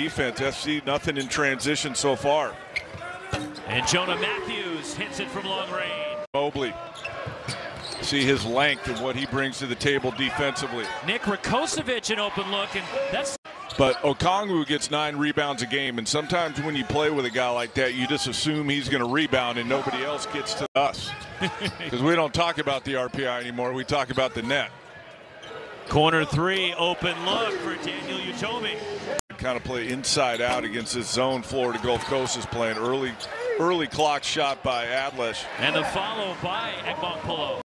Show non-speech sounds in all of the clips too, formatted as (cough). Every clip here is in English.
Defense, FC, nothing in transition so far. And Jonah Mathews hits it from long range. Mobley. See his length and what he brings to the table defensively. Nick Rakocevic an open look, and that's But Okongwu gets nine rebounds a game, and sometimes when you play with a guy like that, you just assume he's going to rebound and nobody else gets to us. (laughs) Because we don't talk about the RPI anymore, we talk about the net. corner three, open look for Daniel Utomi. Kind of play inside out against this zone Florida Gulf Coast is playing. Early early clock shot by Adlesh. And the follow by Agbonkpolo.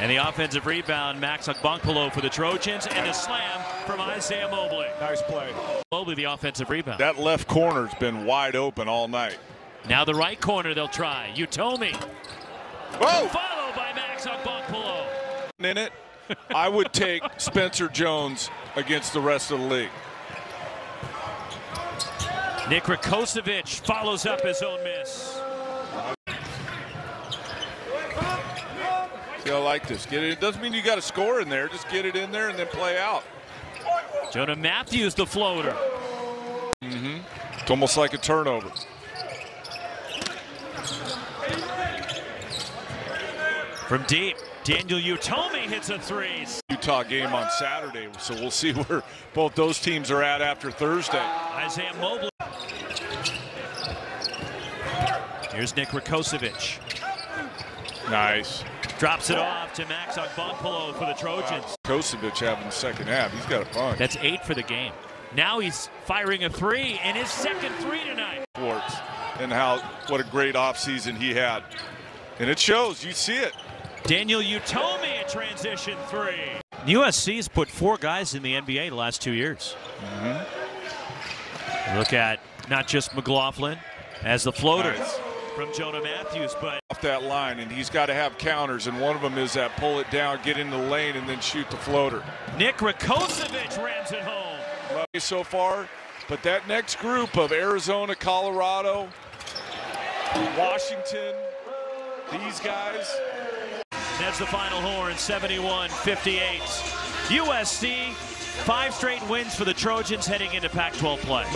And the offensive rebound, Max Agbonkpolo for the Trojans, and a slam from Isaiah Mobley. Nice play. Mobley, the offensive rebound. That left corner's been wide open all night. Now the right corner they'll try. Utomi. Whoa! Followed by Max Agbonkpolo. In it, I would take Spencer Jones against the rest of the league. Nick Rakocevic follows up his own miss. See, I like this. Get it. It doesn't mean you got to score in there. Just get it in there and then play out. Jonah Mathews, the floater. Mm-hmm. It's almost like a turnover. From deep, Daniel Utomi hits a three. Utah game on Saturday, so we'll see where both those teams are at after Thursday. Isaiah Mobley. Here's Nick Rakocevic. Nice. Drops it off to Max Agbonkpolo for the Trojans. Kosovic having the second half. He's got a bunch. That's eight for the game. Now he's firing a three, and his second three tonight. Schwartz and how what a great offseason he had. And it shows. You see it. Daniel Utomi a transition three. USC's put four guys in the NBA the last two years. Mm-hmm. Look at not just McLaughlin as the floater Nice. From Jonah Mathews, but Off that line, and he's got to have counters, and one of them is that pull it down, get in the lane, and then shoot the floater. Nick Rakocevic rams it home. Love you so far, but that next group of Arizona, Colorado, Washington, these guys, That's the final horn, 71-58. USC, five straight wins for the Trojans heading into Pac-12 play. much